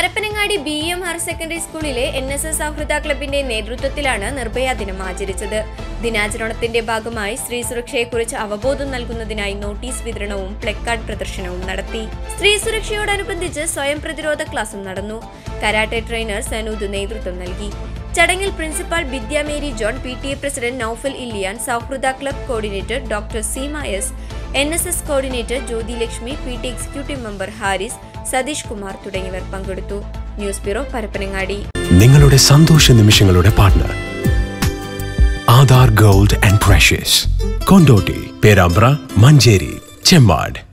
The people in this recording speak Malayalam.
Parappanangadi B M higher secondary സ്കൂളിലെ എൻ എസ് എസ് സൗഹൃദ ക്ലബിന്റെ നേതൃത്വത്തിലാണ് നിർഭയ ദിനം ആചരിച്ചത്. ദിനാചരണത്തിന്റെ ഭാഗമായി സ്ത്രീ സുരക്ഷയെക്കുറിച്ച് അവബോധം നൽകുന്നതിനായി നോട്ടീസ് വിതരണവും പ്ലക്കാർഡ് പ്രദർശനവും നടത്തി. സ്ത്രീ സുരക്ഷയോടനുബന്ധിച്ച് സ്വയം പ്രതിരോധ ക്ലാസും നടന്നു. കരാട്ടെ ട്രെയിനർ സനൂദ് നേതൃത്വം നൽകി. ചടങ്ങിൽ principal Vidya Mary John P T A president Noufal Illiyan സൗഹൃദ club coordinator doctor Seema S N S S coordinator Jyothi Lakshmi P T executive member Haris Satheesh Kumar തുടങ്ങിയവർ പങ്കെടുത്തു. News bureau Parappanangadi. നിങ്ങളുടെ സന്തോഷ നിമിഷങ്ങളുടെ partner Aadhaar gold and precious. Kondotty Perambra Manjeri Chemmad.